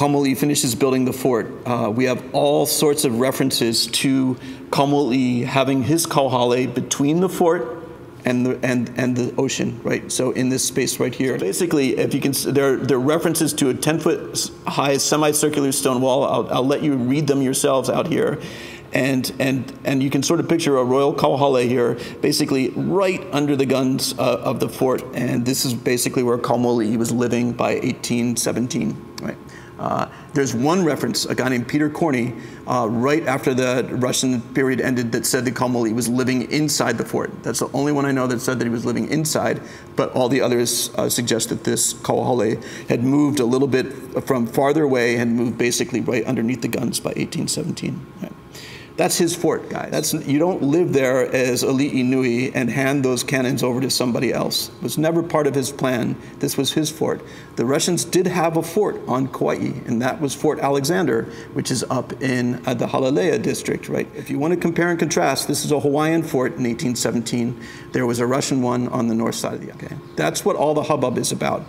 Kaumuali'i finishes building the fort, uh, we have all sorts of references to Kaumuali'i having his kauhale between the fort and the and and the ocean, right? So in this space right here, basically, if you can, there there are references to a 10 foot high semicircular stone wall. I'll, I'll let you read them yourselves out here. And, and, and you can sort of picture a royal kauhale here, basically right under the guns uh, of the fort. And this is basically where Kaumuali'i was living by 1817, right? Uh, there's one reference, a guy named Peter Corney, uh, right after the Russian period ended, that said that Kaumuali'i was living inside the fort. That's the only one I know that said that he was living inside, but all the others uh, suggest that this Kauhale had moved a little bit from farther away and moved basically right underneath the guns by 1817. Right. That's his fort, guys. That's, you don't live there as Ali'i Nui and hand those cannons over to somebody else. It was never part of his plan. This was his fort. The Russians did have a fort on Kauai, and that was Fort Alexander, which is up in uh, the Halele'a district, right? If you want to compare and contrast, this is a Hawaiian fort in 1817. There was a Russian one on the north side of the, okay? That's what all the hubbub is about.